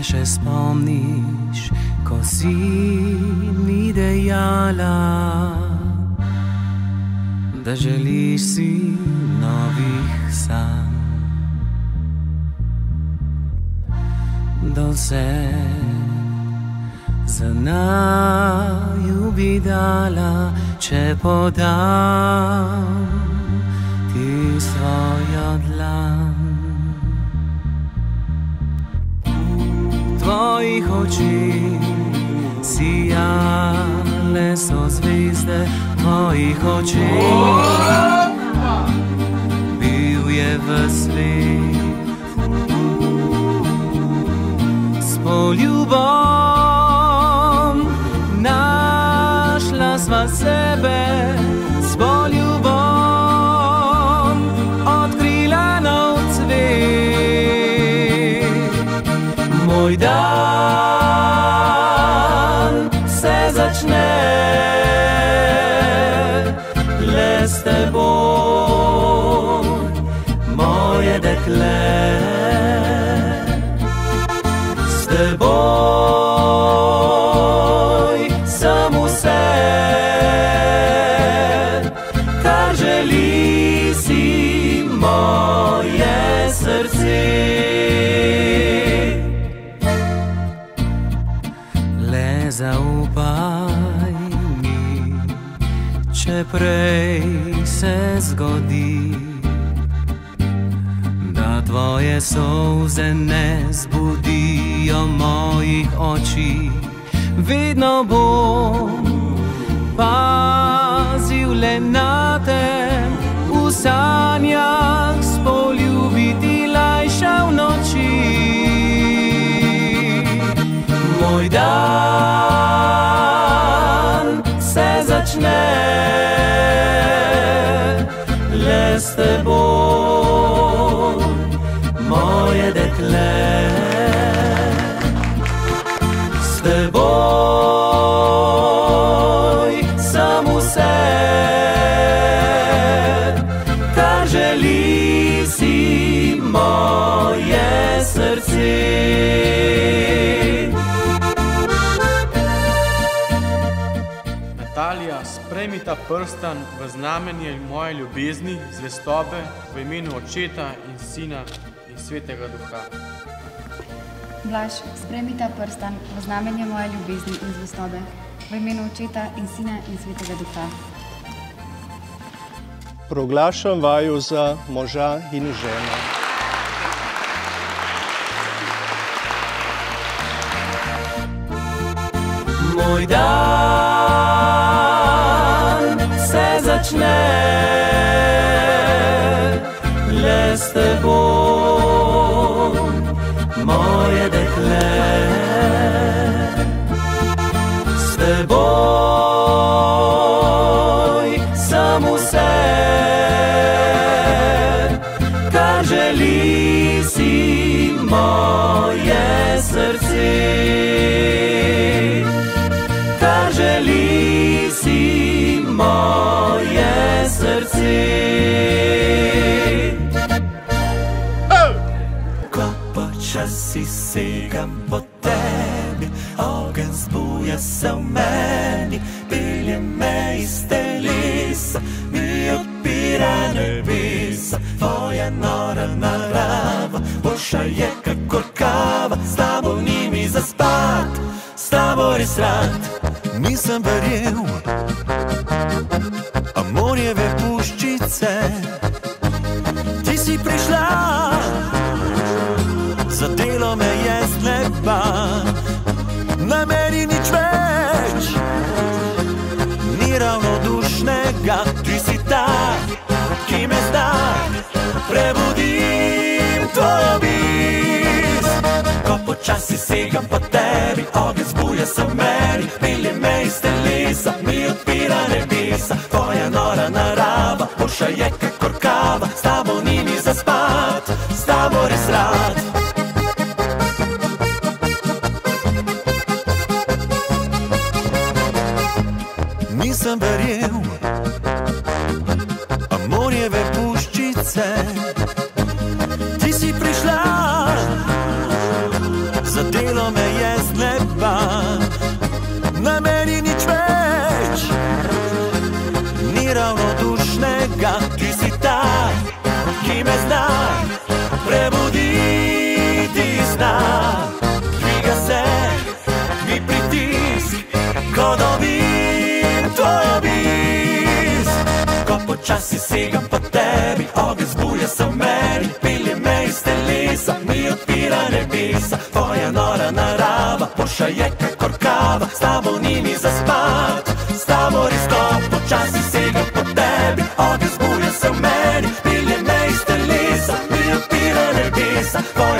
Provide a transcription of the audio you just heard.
Se še spomniš, ko si mi dejala, da želiš si novih sanj. Da vse za naju bi dala, če podam ti svojo dlan. Tvojih oči sijale so zvezde, tvojih oči bil je v svet. S poljubom našla sva sebe, teboj sem vse, kar želi si moje srce. Le zaupaj mi, če prej se zgodi, da tvoje solze ne zbudijo mojih oči. Vedno bom pazil le na te, v sanjah spoljubiti lajša v noči. Moj dan se začne le s teboj, sprejmi ta prstan v znamenje moje ljubezni, zvestobe v imenu Očeta in Sina in Svetega Duha. Blaž, spremi ta prstan v znamenje moje ljubezni in zvestobe, v imenu Očeta in Sina in Svetega Duha. Proglašam vaju za moža in ženo. Moj dan se začne le s teboj, vse, kar želi si moje srce. Kar želi si moje srce. Ko počasi segam po tebi, ogen zbuja se v meni, pelje me iz telesa, boljša je kakor kava, s tabo ni mi zaspat, s tabo res rad. Nisem verjel, a morjeve puščice, ti si prišla, zadelo me je z neba, na meni nič več, ni ravno dušnega, ti si ta, ki me zna, prebudim segam po tebi, ogen zbuja se v meni, pelje me iz telesa, mi odpira nebesa. Tvoja nora narava, boljša je kakor kava, s tabo ni mi zaspat, s tabo res rad. Nisem verjel, a morjeve puščice, ti si prišla, Vzelo me je z neba, na meni nič več, ni ravnodušnega, ti narava, pošaje kakor kava, s tabo ni mi zaspat, s tabo res ko počasi segam po tebi, ogen zbuja se v meni, pilje me iz telesa, mi odpira nebesa. Tvoja